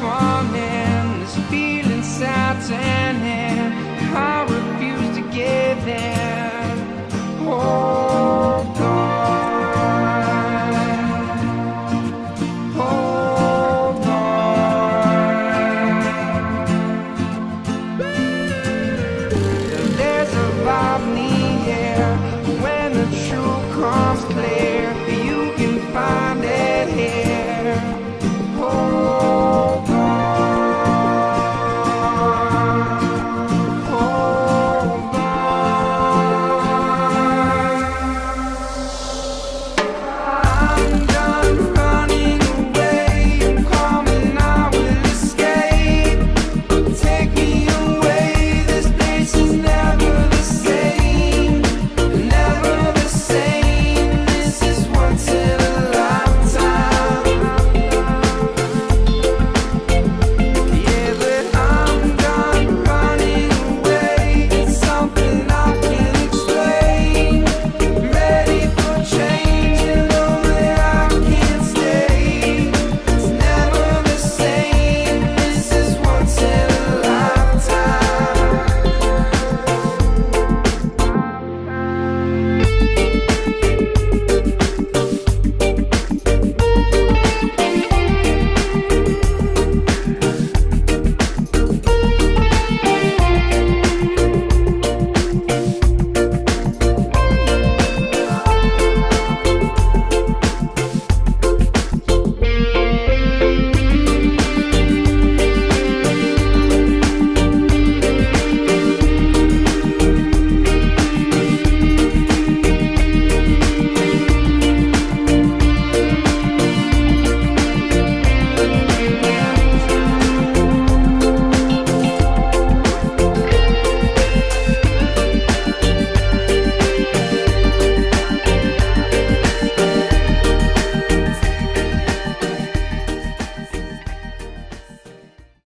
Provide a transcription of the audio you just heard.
morning is feeling satanic. I